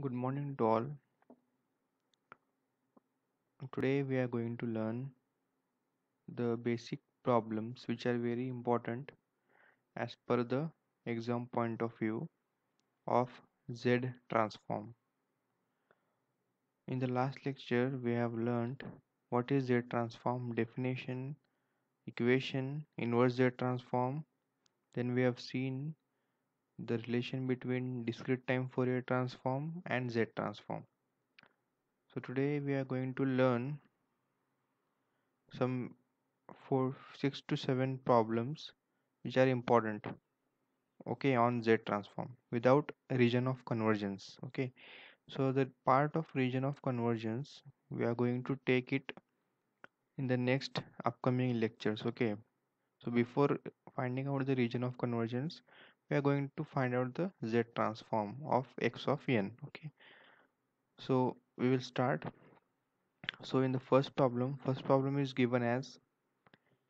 Good morning to all. Today we are going to learn the basic problems which are very important as per the exam point of view of Z transform. In the last lecture we have learned what is Z transform definition, equation, inverse Z transform. Then we have seen the relation between discrete time Fourier transform and Z transform. So today we are going to learn some four, six to seven problems which are important okay on Z transform without region of convergence okay so the part of region of convergence we are going to take it in the next upcoming lectures okay so before finding out the region of convergence we are going to find out the Z transform of x of n okay? So we will start. So in the first problem first problem is given as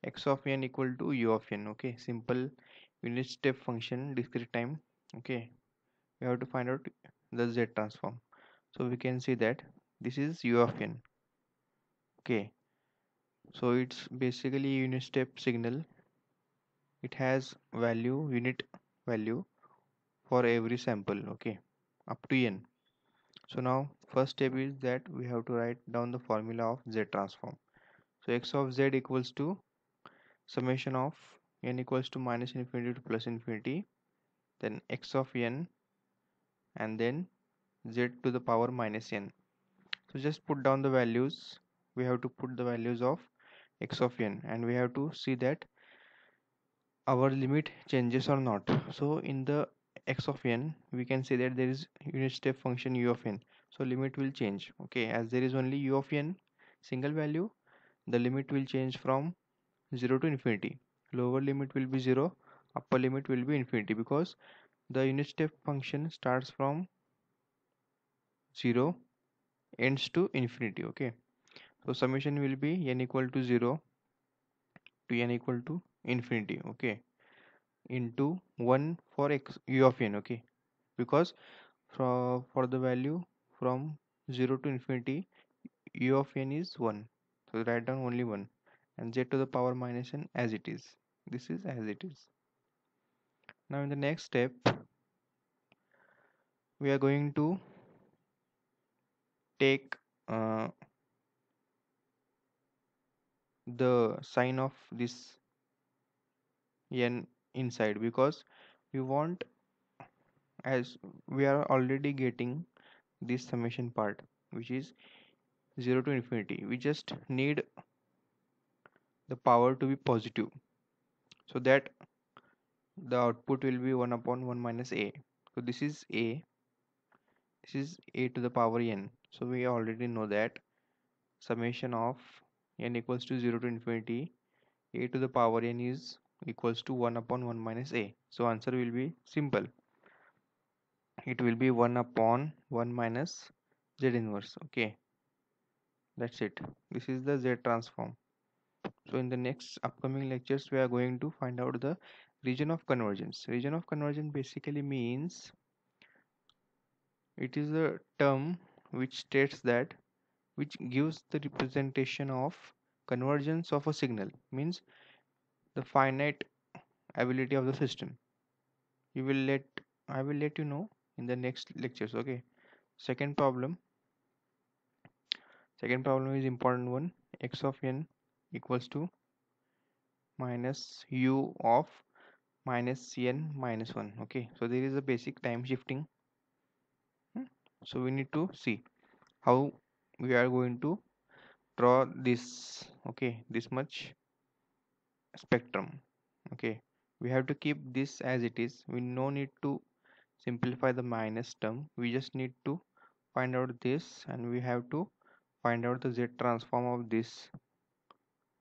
x of n equal to u of n okay? Simple unit step function discrete time okay? We have to find out the z transform. So we can see that this is u of n okay? So it's basically unit step signal. It has value unit value for every sample okay up to n. So now first step is that we have to write down the formula of z transform. So x of z equals to summation of n equals to minus infinity to plus infinity then x of n and then z to the power minus n. So just put down the values. We have to put the values of x of n and we have to see that our limit changes or not. So in the x of n we can say that there is unit step function u of n. So limit will change. Okay as there is only u of n single value the limit will change from 0 to infinity. Lower limit will be 0 upper limit will be infinity because the unit step function starts from 0 ends to infinity. Okay so summation will be n equal to 0 to n equal to infinity okay? Into 1 for x u of n okay? Because for, for the value from 0 to infinity u of n is 1 so write down only 1 and z to the power minus n as it is. This is as it is. Now in the next step we are going to take uh, the sign of this n inside because we want as we are already getting this summation part which is 0 to infinity. We just need the power to be positive so that the output will be 1 upon 1 minus a. So this is a. This is a to the power n. So we already know that summation of n equals to 0 to infinity. A to the power n is equals to 1 upon 1 minus a. So answer will be simple. It will be 1 upon 1 minus z inverse okay? That's it. This is the z transform. So in the next upcoming lectures we are going to find out the region of convergence. Region of convergence basically means it is a term which states that which gives the representation of convergence of a signal. Means the finite ability of the system. You will let i will let you know in the next lectures okay? Second problem second problem is important one x of n equals to minus u of minus cn minus 1 okay? So there is a basic time shifting. Hmm? so we need to see how we are going to draw this okay this much spectrum okay? We have to keep this as it is. We no need to simplify the minus term. We just need to find out this and we have to find out the z transform of this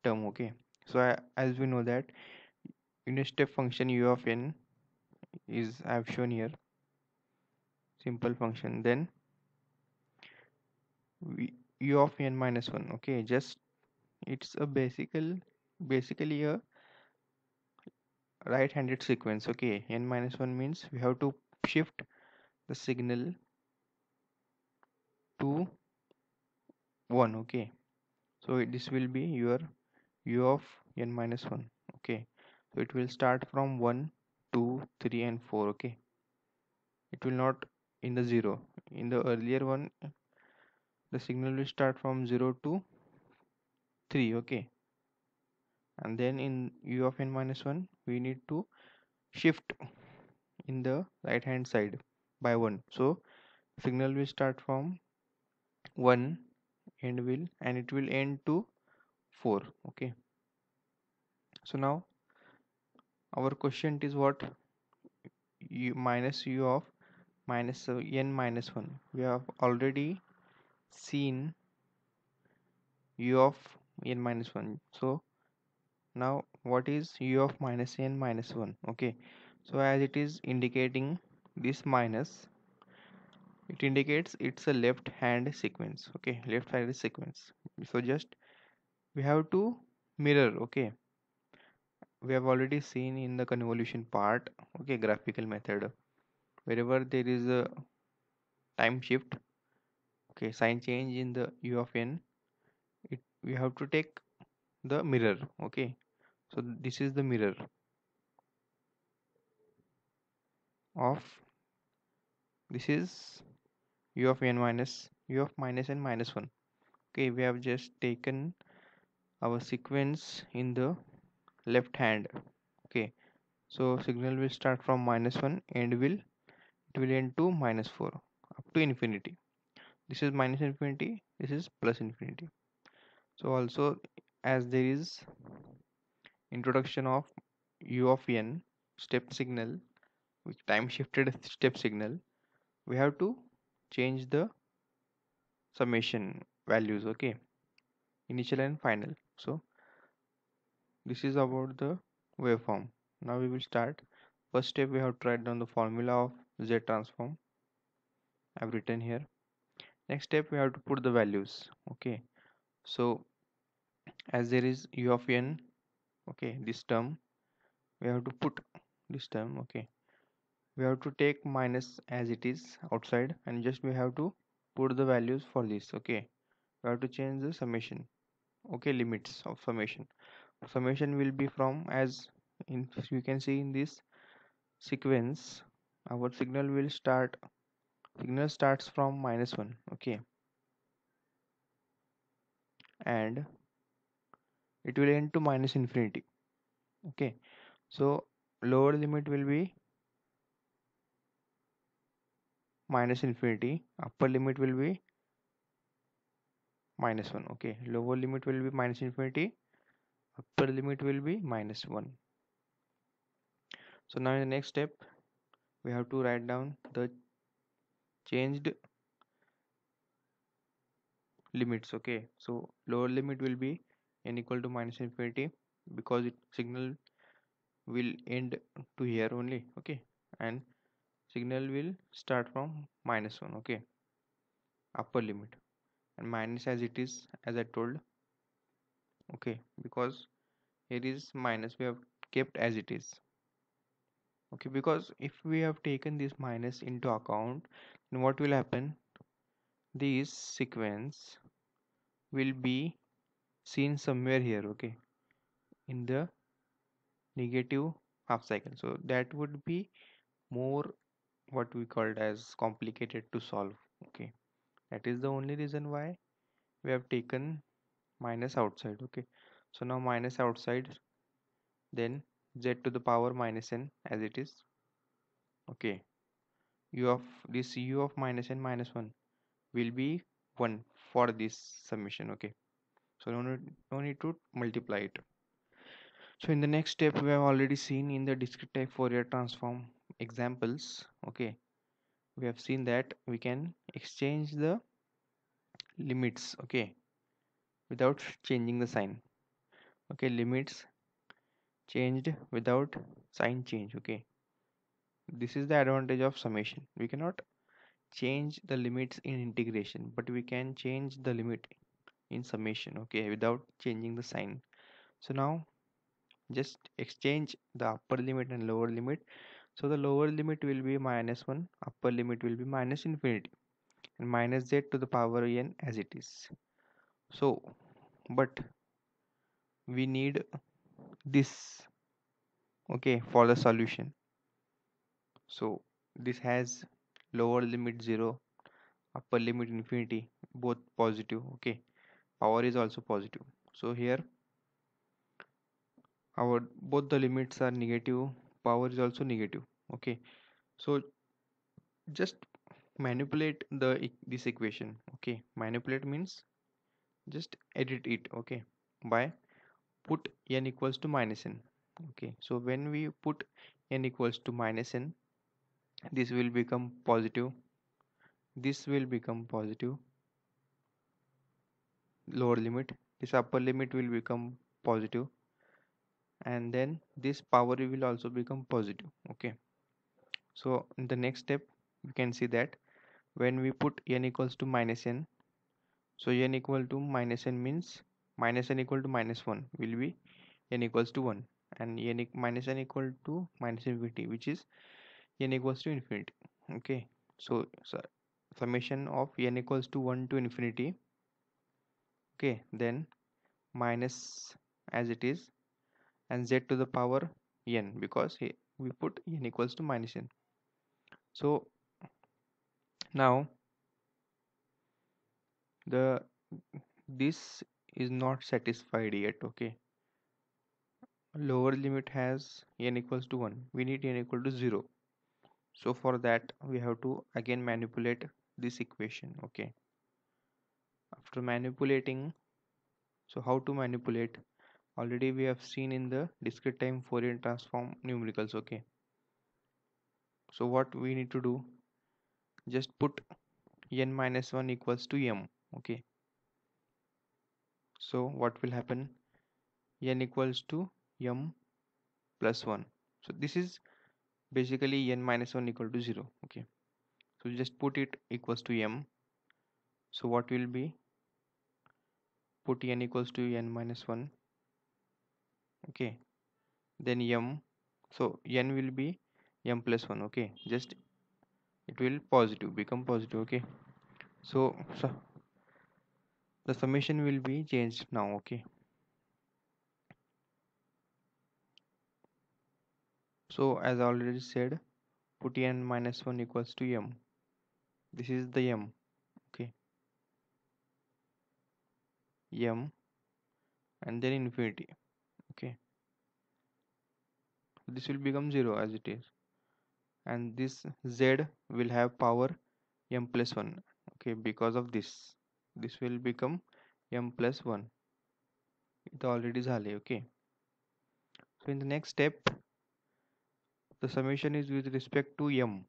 term okay? So as we know that unit step function u of n is i have shown here simple function. Then we, u of n minus 1 okay? Just it's a basical basically a right handed sequence okay? N minus 1 means we have to shift the signal to 1 okay? So this will be your u of n minus 1 okay? So it will start from 1 2 3 and 4 okay? It will not in the 0 in the earlier one the signal will start from 0 to 3 okay and then in u of n minus 1 we need to shift in the right hand side by 1 so signal will start from 1 and will and it will end to 4 okay? So now our question is what? U minus u of minus uh, n minus 1 we have already seen u of n minus 1 so now what is u of minus n minus 1 okay. So as it is indicating this minus it indicates it's a left hand sequence. Okay. Left hand sequence. So just we have to mirror. Okay. We have already seen in the convolution part. Okay. Graphical method. Wherever there is a time shift okay sign change in the u of n it we have to take the mirror. Okay so this is the mirror of this is u of n minus u of minus n minus 1 okay we have just taken our sequence in the left hand. Okay so signal will start from minus 1 and will it will end to minus 4 up to infinity. This is minus infinity this is plus infinity. So also as there is introduction of u of n step signal with time shifted step signal we have to change the summation values okay? Initial and final. So this is about the waveform. Now we will start. First step we have to write down the formula of z transform. I've written here. Next step we have to put the values okay? So as there is u of n okay this term we have to put this term okay. We have to take minus as it is outside and just we have to put the values for this okay. We have to change the summation okay limits of summation. Summation will be from as in you can see in this sequence our signal will start signal starts from minus 1 okay. And it will end to minus infinity. Okay. So lower limit will be minus infinity. Upper limit will be minus 1 okay. Lower limit will be minus infinity. Upper limit will be minus 1 so now in the next step we have to write down the changed limits. Okay. So lower limit will be n equal to minus infinity because it signal will end to here only okay? And signal will start from minus 1 okay? Upper limit. And minus as it is as I told okay? Because here is minus we have kept as it is okay? Because if we have taken this minus into account then what will happen? This sequence will be seen somewhere here okay in the negative half cycle. So that would be more what we called as complicated to solve okay. That is the only reason why we have taken minus outside okay. So now minus outside then z to the power minus n as it is okay. U of this u of minus n minus 1 will be 1 for this summation okay so no need, no need to multiply it. So in the next step we have already seen in the discrete time Fourier transform examples. Okay. We have seen that we can exchange the limits okay without changing the sign. Okay limits changed without sign change okay. This is the advantage of summation. We cannot change the limits in integration but we can change the limit in summation okay without changing the sign. So now just exchange the upper limit and lower limit. So the lower limit will be minus 1 upper limit will be minus infinity and minus z to the power n as it is. So but we need this okay for the solution. So this has lower limit 0 upper limit infinity both positive okay power is also positive. So here our both the limits are negative power is also negative okay? So just manipulate the this equation okay? Manipulate means just edit it okay? By put n equals to minus n okay? So when we put n equals to minus n this will become positive. This will become positive lower limit this upper limit will become positive and then this power will also become positive okay? So in the next step we can see that when we put n equals to minus n so n equal to minus n means minus n equal to minus 1 will be n equals to 1 and n minus n equal to minus infinity which is n equals to infinity okay? So, so summation of n equals to 1 to infinity okay then minus as it is and z to the power n because we put n equals to minus n. So now the this is not satisfied yet okay. Lower limit has n equals to 1 we need n equal to 0 so for that we have to again manipulate this equation okay after manipulating. So how to manipulate? Already we have seen in the discrete time Fourier transform numericals okay. So what we need to do? Just put n minus 1 equals to m okay. So what will happen? n equals to m plus 1 so this is basically n minus 1 equal to 0 okay. So just put it equals to m. So what will be put n equals to n minus 1 okay. Then m. So n will be m plus 1 okay? Just it will positive become positive okay? So, so the summation will be changed now okay? So as already said put n minus 1 equals to m. This is the m okay m and then infinity okay? This will become 0 as it is. And this z will have power m plus 1 okay? Because of this. This will become m plus 1 it already झाले okay? So in the next step the summation is with respect to m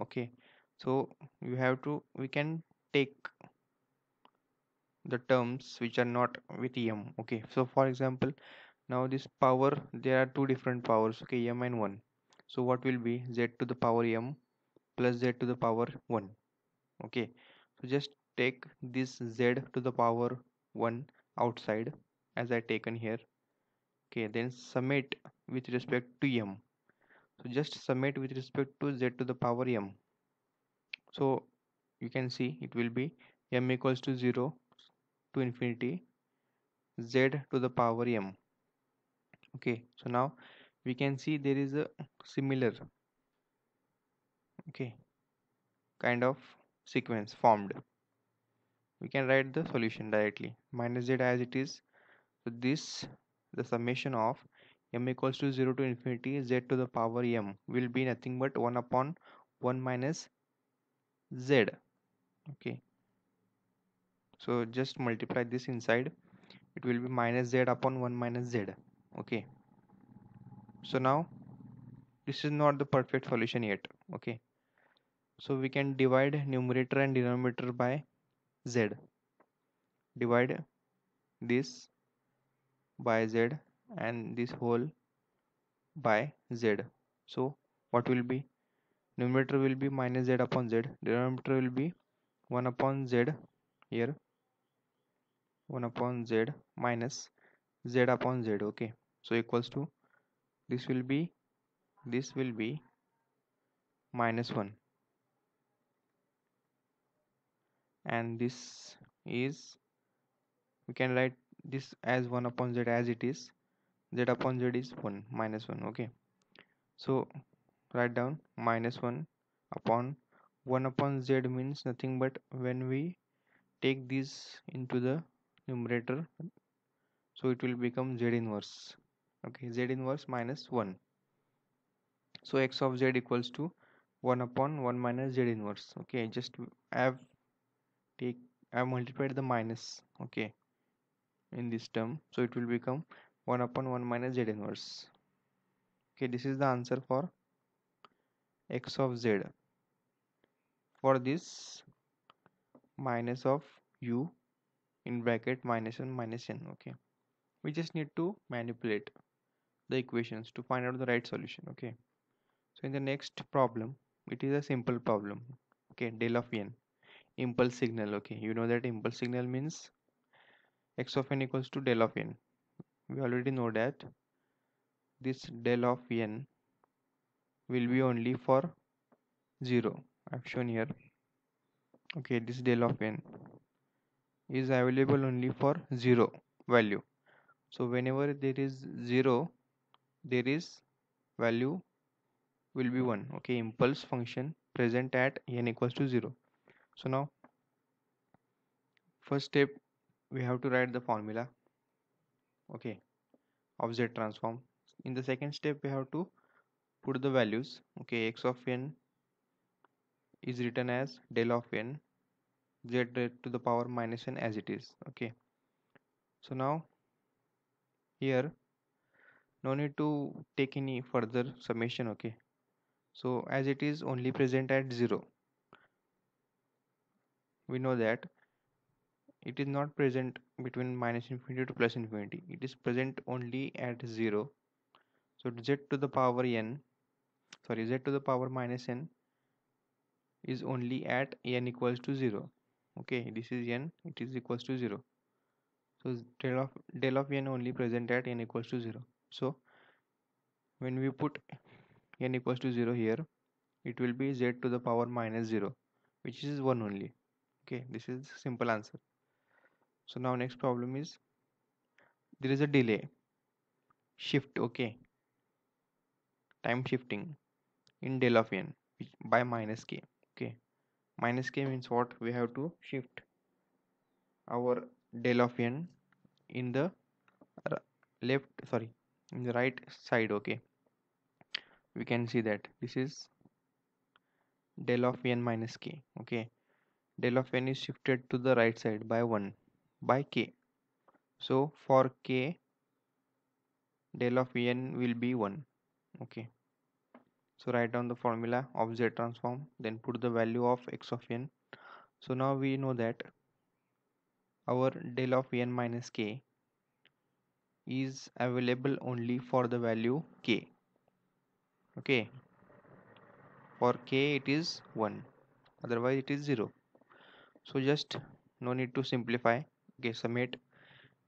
okay? So you have to we can take the terms which are not with m okay? So for example now this power there are two different powers okay? M and 1 so what will be z to the power m plus z to the power 1 okay? So just take this z to the power 1 outside as I taken here okay? Then sum it with respect to m. So just summate with respect to z to the power m. So you can see it will be m equals to 0 to infinity z to the power m. Okay so now we can see there is a similar okay kind of sequence formed. We can write the solution directly. Minus z as it is. So this the summation of m equals to 0 to infinity z to the power m will be nothing but 1 upon 1 minus z. Okay so just multiply this inside. It will be minus z upon 1 minus z. Okay. So now this is not the perfect solution yet. Okay. So we can divide numerator and denominator by z. Divide this by z and this whole by z. So what will be? Numerator will be minus z upon z. Denominator will be 1 upon z here 1 upon z minus z upon z okay? So equals to this will be this will be minus 1 and this is we can write this as 1 upon z as it is. Z upon z is 1 minus 1 okay? So write down minus 1 upon 1 upon z means nothing but when we take this into the numerator so it will become z inverse. Okay z inverse minus 1 so x of z equals to 1 upon 1 minus z inverse. Okay just I have take I have multiplied the minus okay in this term. So it will become 1 upon 1 minus z inverse. Okay this is the answer for x of z. For this minus of u in bracket minus 1 minus n okay? We just need to manipulate the equations to find out the right solution okay? So in the next problem it is a simple problem okay? Del of n impulse signal okay? You know that impulse signal means x of n equals to del of n. We already know that this del of n will be only for 0 I've shown here okay? This del of n is available only for 0 value. So whenever there is 0 there is value will be 1 okay impulse function present at n equals to 0 so now first step we have to write the formula. Okay of z transform. In the second step we have to put the values. Okay x of n is written as del of n z to the power minus n as it is okay? So now here no need to take any further summation okay? So as it is only present at 0 we know that it is not present between minus infinity to plus infinity. It is present only at 0 so z to the power n sorry z to the power minus n is only at n equals to 0 okay this is n it is equals to 0 so del of del of n only present at n equals to 0 so when we put n equals to 0 here it will be z to the power minus 0 which is 1 only. Okay this is simple answer. So now next problem is there is a delay. Shift okay. Time shifting in del of n by minus k minus k means what we have to shift our del of n in the left sorry in the right side okay. We can see that this is del of n minus k okay. Del of n is shifted to the right side by 1 by k. So for k del of n will be 1 okay so write down the formula of z transform then put the value of x of n. So now we know that our del of n minus k is available only for the value k. Okay? For k it is 1 otherwise it is 0 so just no need to simplify. Okay summate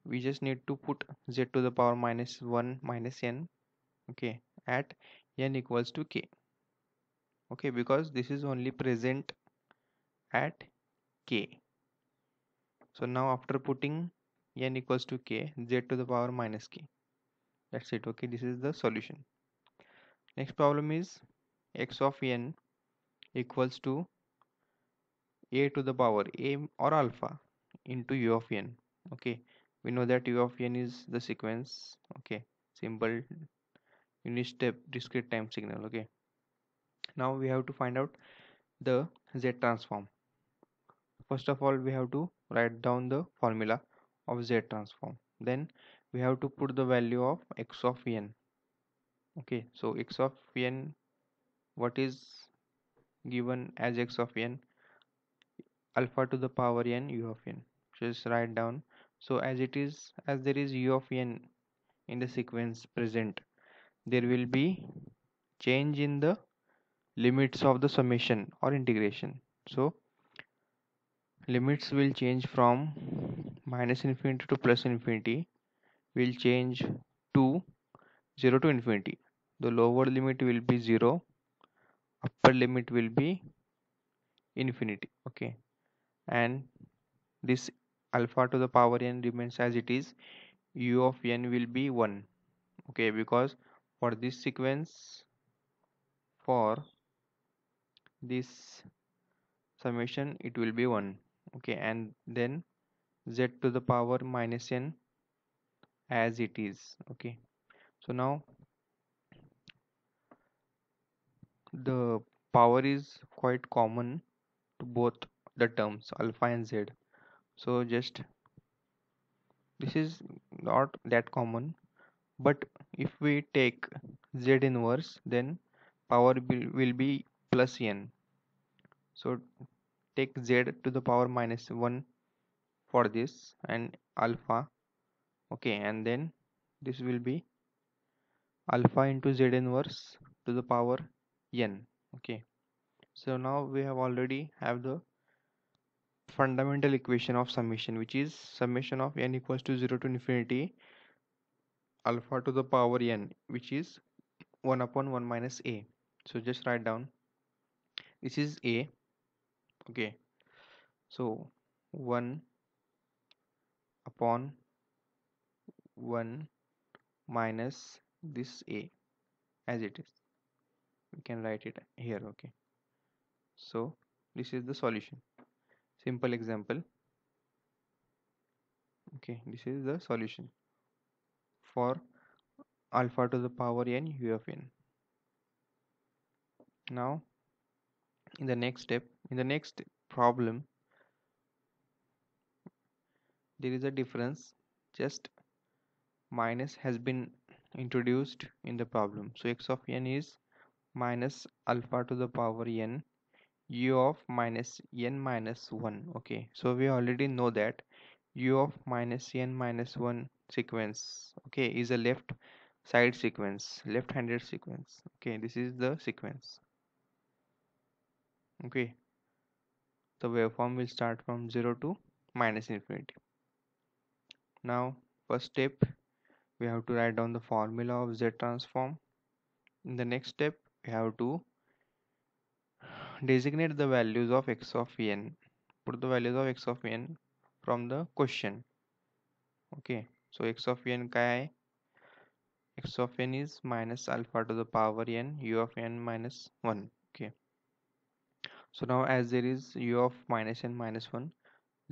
we just need to put z to the power minus 1 minus n okay at n equals to k. Okay because this is only present at k. So now after putting n equals to k z to the power minus k. That's it okay? This is the solution. Next problem is x of n equals to a to the power a or alpha into u of n okay? We know that u of n is the sequence okay unit step discrete time signal okay? Now we have to find out the z transform. First of all we have to write down the formula of z transform. Then we have to put the value of x of n okay? So x of n what is given as x of n? Alpha to the power n u of n. Just write down. So as it is as there is u of n in the sequence present there will be change in the limits of the summation or integration. So limits will change from minus infinity to plus infinity will change to 0 to infinity. The lower limit will be 0 upper limit will be infinity okay? And this alpha to the power n remains as it is u of n will be 1 okay? Because for this sequence for this summation it will be 1 okay? And then z to the power minus n as it is okay? So now the power is quite common to both the terms alpha and z. So just this is not that common but if we take z inverse then power will, be plus n. So take z to the power minus 1 for this and alpha okay and then this will be alpha into z inverse to the power n okay. So now we have already have the fundamental equation of summation which is summation of n equals to 0 to infinity alpha to the power n which is 1 upon 1 minus a. So just write down. This is a okay. So 1 upon 1 minus this a as it is. We can write it here okay. So this is the solution. Simple example. Okay this is the solution for alpha to the power n u of n. Now in the next step in the next problem there is a difference. Just minus has been introduced in the problem. So x of n is minus alpha to the power n u of minus n minus 1 okay. So we already know that u of minus n minus 1 sequence. Okay is a left side sequence left handed sequence. Okay this is the sequence. Okay the waveform will start from 0 to minus infinity. Now first step we have to write down the formula of z transform. In the next step we have to designate the values of x of n. Put the values of x of n from the question. Okay so x of n kai x of n is minus alpha to the power n u of n minus 1 okay. So now as there is u of minus n minus 1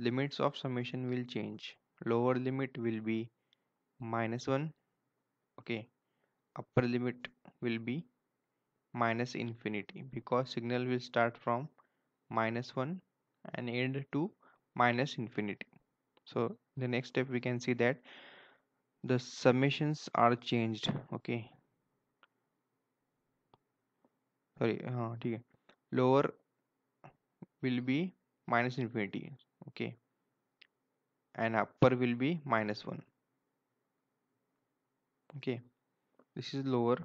limits of summation will change. Lower limit will be minus 1 okay. Upper limit will be minus infinity because signal will start from minus 1 and end to minus infinity. So the next step we can see that the summations are changed okay? Sorry uh, okay. lower will be minus infinity okay? And upper will be minus 1 okay? This is lower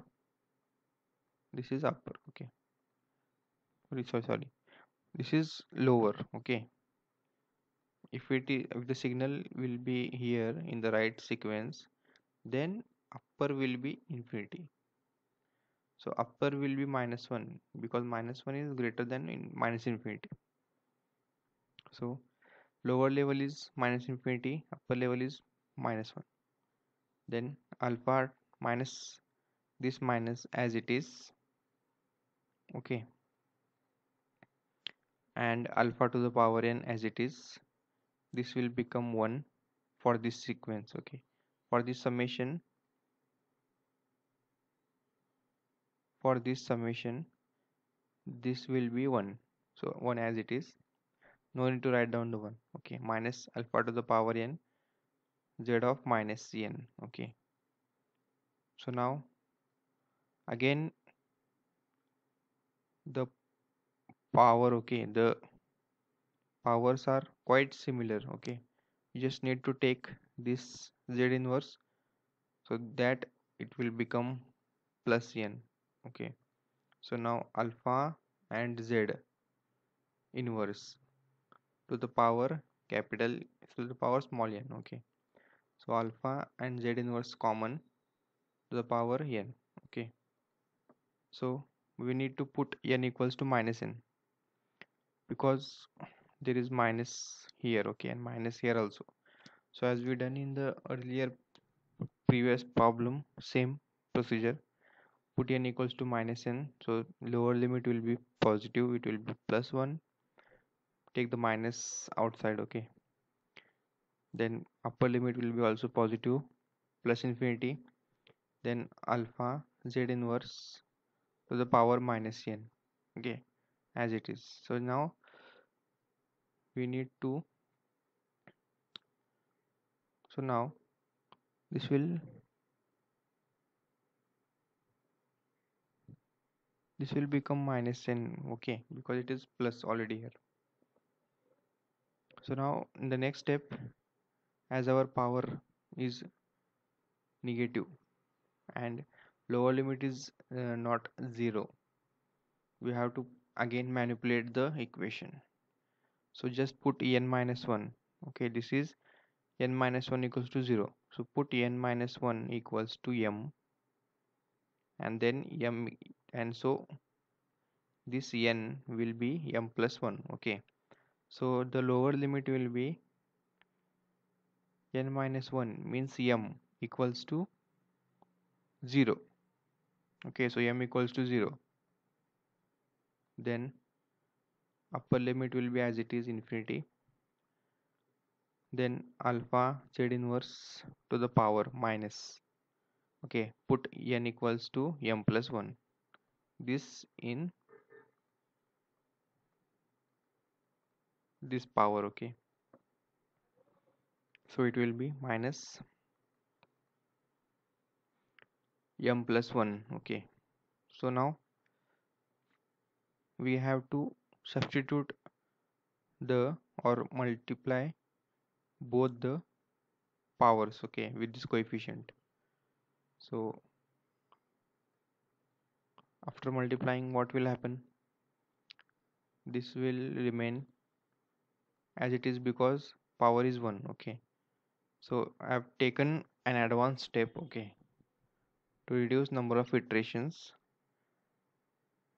this is upper okay? Sorry sorry. This is lower okay if it is if the signal will be here in the right sequence then upper will be infinity. So upper will be minus 1 because minus 1 is greater than in minus infinity. So lower level is minus infinity upper level is minus 1 then alpha minus this minus as it is okay. And alpha to the power n as it is this will become 1 for this sequence okay? For this summation for this summation this will be 1 so 1 as it is. No need to write down the 1 okay? Minus alpha to the power n z of minus n okay? So now again the power okay? The powers are quite similar okay? You just need to take this z inverse so that it will become plus n okay? So now alpha and z inverse to the power capital to the power small n okay? So alpha and z inverse common to the power n okay? So we need to put n equals to minus n because there is minus here okay and minus here also. So as we done in the earlier previous problem same procedure put n equals to minus n. So lower limit will be positive it will be plus 1 take the minus outside okay. Then upper limit will be also positive plus infinity. Then alpha z inverse. To the power minus n okay as it is. So now we need to so now this will this will become minus n okay because it is plus already here. So now in the next step as our power is negative and lower limit is uh, not zero we have to again manipulate the equation so just put n minus 1 okay this is n minus 1 equals to 0 so put n minus 1 equals to m. And then m and so this n will be m plus 1 okay. So the lower limit will be n minus 1 means m equals to 0 okay so m equals to 0 then upper limit will be as it is infinity. Then alpha z inverse to the power minus okay put n equals to m plus 1 this in this power okay. So it will be minus m plus 1 okay. So now we have to substitute the or multiply both the powers okay with this coefficient. So after multiplying what will happen? This will remain as it is because power is 1 okay. So I have taken an advanced step okay to reduce number of iterations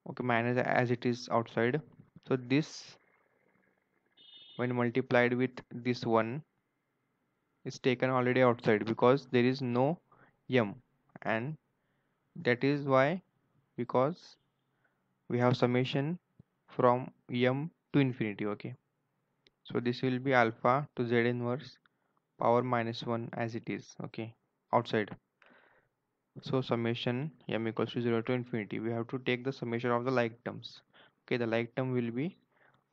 okay minus as it is outside so this when multiplied with this one is taken already outside because there is no m. And that is why because we have summation from m to infinity okay? So this will be alpha to z inverse power minus 1 as it is okay? Outside. So summation m equals to 0 to infinity. We have to take the summation of the like terms okay the like term will be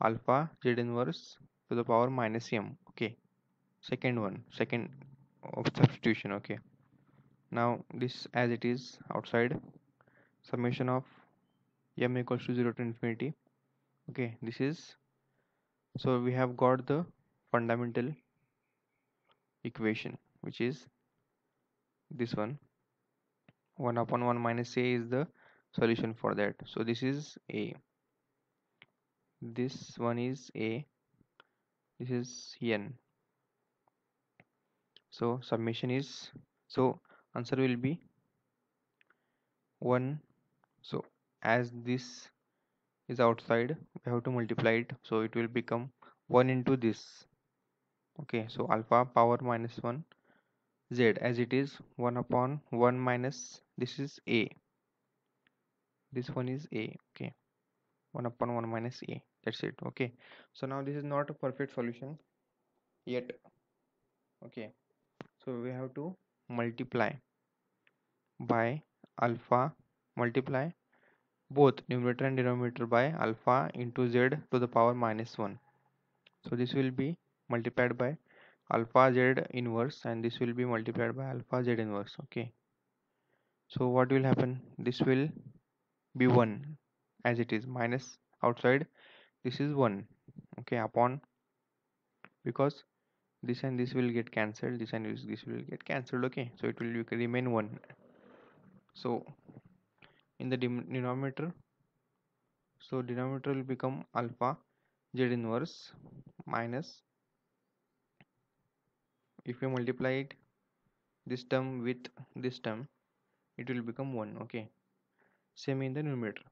alpha z inverse to the power minus m. Okay second one second of substitution. Okay now this as it is outside summation of m equals to 0 to infinity. Okay this is so we have got the fundamental equation which is this one. 1 upon 1 minus a is the solution for that. So this is a this one is a. This is n. So summation is so answer will be 1 so as this is outside we have to multiply it. So it will become 1 into this. Okay so alpha power minus 1 z as it is 1 upon 1 minus this is a. This one is a okay 1 upon 1 minus a. That's it okay. So now this is not a perfect solution yet okay. So we have to multiply by alpha multiply both numerator and denominator by alpha into z to the power minus 1 so this will be multiplied by alpha z inverse and this will be multiplied by alpha z inverse okay. So what will happen? This will be 1 as it is minus outside this is 1 okay upon because this and this will get cancelled this and this, will get cancelled okay so it will remain 1 so in the denominator so denominator will become alpha z inverse minus if you multiply it this term with this term it will become 1 okay. Same in the numerator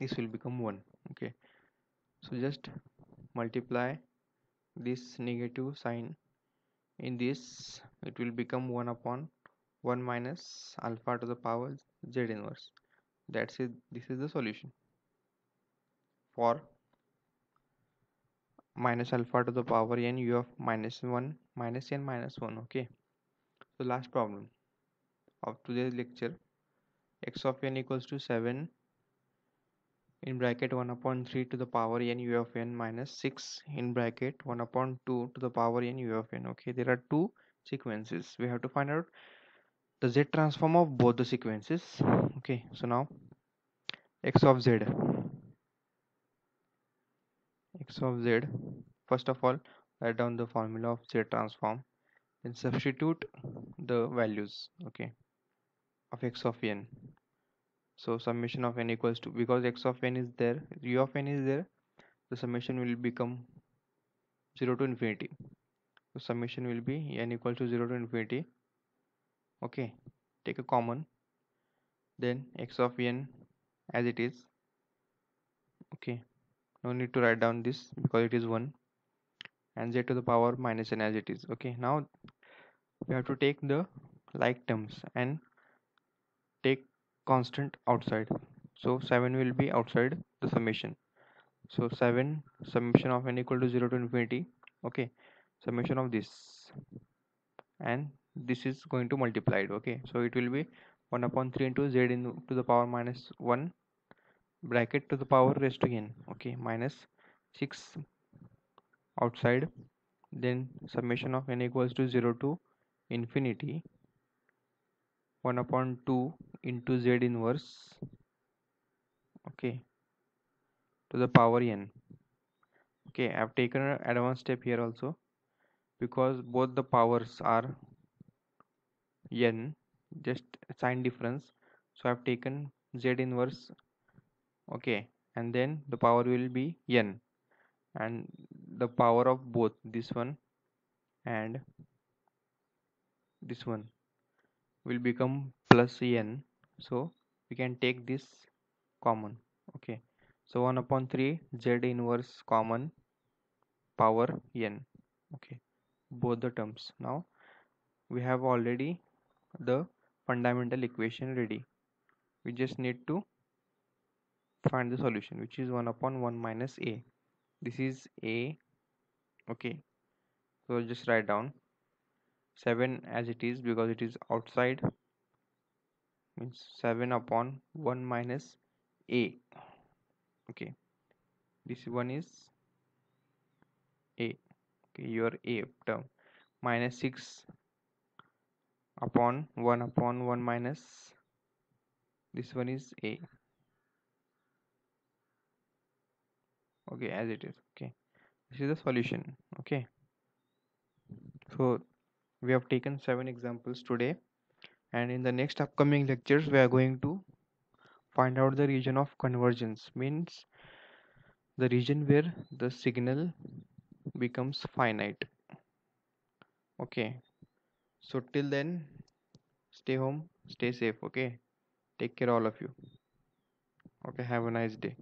this will become 1 okay? So just multiply this negative sign. In this it will become 1 upon 1 minus alpha to the power z inverse. That's it. This is the solution. For minus alpha to the power n u of minus 1 minus n minus 1 okay? So last problem of today's lecture. X of n equals to 7 in bracket 1 upon 3 to the power n u of n minus 6 in bracket 1 upon 2 to the power n u of n. Okay there are two sequences. We have to find out the z transform of both the sequences. Okay so now x of z. X of z. First of all write down the formula of z transform then substitute the values okay of x of n so summation of n equals to because x of n is there u of n is there the summation will become 0 to infinity. So summation will be n equal to 0 to infinity. Okay take a common. Then x of n as it is. Okay no need to write down this because it is 1 and z to the power minus n as it is. Okay now we have to take the like terms and take constant outside. So 7 will be outside the summation. So 7 summation of n equal to 0 to infinity. Okay. Summation of this. And this is going to multiplied okay. So it will be 1 upon 3 into z in to the power minus 1 bracket to the power raised to n. Okay. Minus 6 outside. Then summation of n equals to 0 to infinity. 1 upon 2 into z inverse okay to the power n. Okay i've taken an advanced step here also because both the powers are n just sign difference. So i've taken z inverse okay and then the power will be n and the power of both this one and this one will become plus n so we can take this common okay. So 1 upon 3 z inverse common power n okay. Both the terms. Now we have already the fundamental equation ready. We just need to find the solution which is 1 upon 1 minus a. This is a okay. So just write down 7 as it is because it is outside means 7 upon 1 minus a. Okay. This one is a. Okay your a term. Minus 6 upon 1 upon 1 minus this one is a. Okay as it is. Okay. This is the solution. Okay. So we have taken seven examples today and in the next upcoming lectures we are going to find out the region of convergence. Means the region where the signal becomes finite. Okay. So till then stay home stay safe okay? Take care all of you. Okay have a nice day